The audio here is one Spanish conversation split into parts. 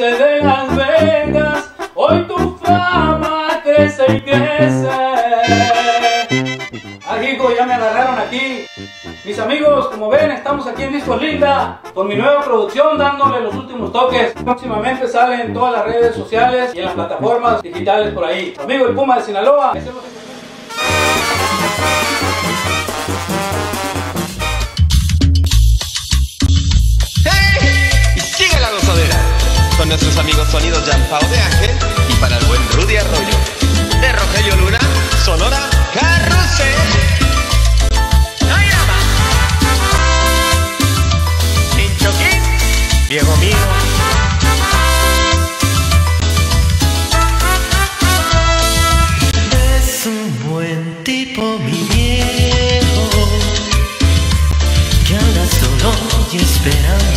Desde de Las Vegas, hoy tu fama crece y crece. Hijo, ya me agarraron aquí. Mis amigos, como ven, estamos aquí en Disco Linda con mi nueva producción dándole los últimos toques. Próximamente sale en todas las redes sociales y en las plataformas digitales por ahí. Amigo el Puma de Sinaloa. Nuestros amigos Sonidos Jampao de Ángel y para el buen Rudy Arroyo. De Rogelio Luna, Sonora Carrusel. Viejo mío. Es un buen tipo, mi viejo, que anda solo y esperando.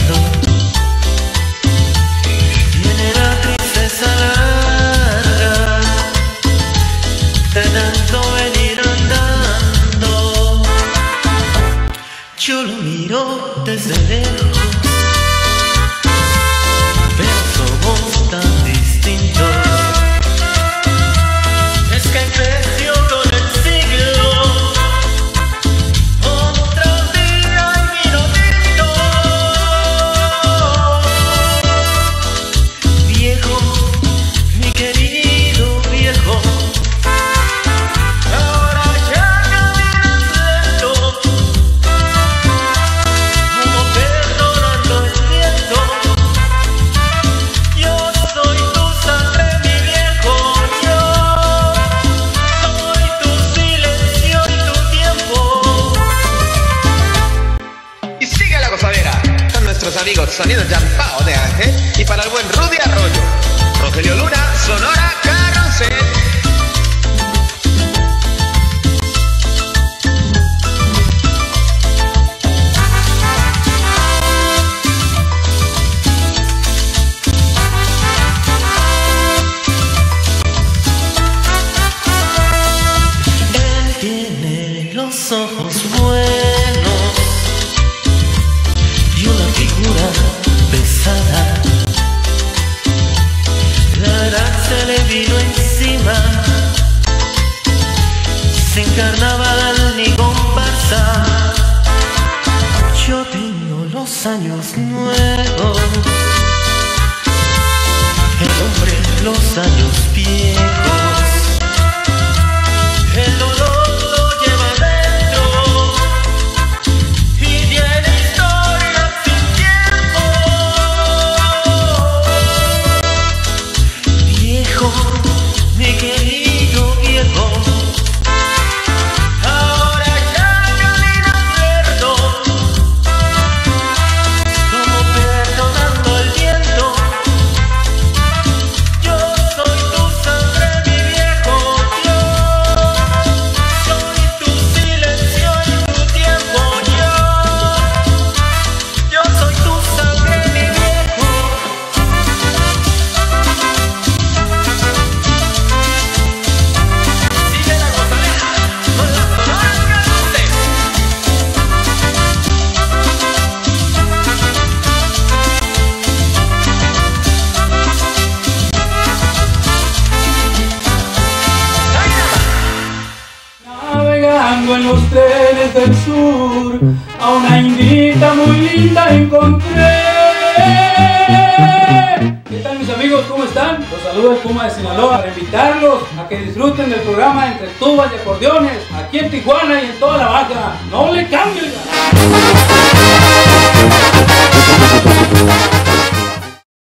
Desde lejos, pero somos tan distintos. Amigos Sonidos Jampao de Ángel y para el buen Rudy Arroyo. Rogelio Luna, Sonora Carrusel. Él tiene los ojos buenos La edad se le vino encima, sin carnaval ni comparsa. Yo tengo los años nuevos, el hombre los años viejos. En los trenes del sur, a una indita muy linda encontré. ¿Qué tal mis amigos? ¿Cómo están? Los saluda el Puma de Sinaloa para invitarlos a que disfruten del programa Entre Tubas y Acordeones aquí en Tijuana y en toda la Baja. ¡No le cambien!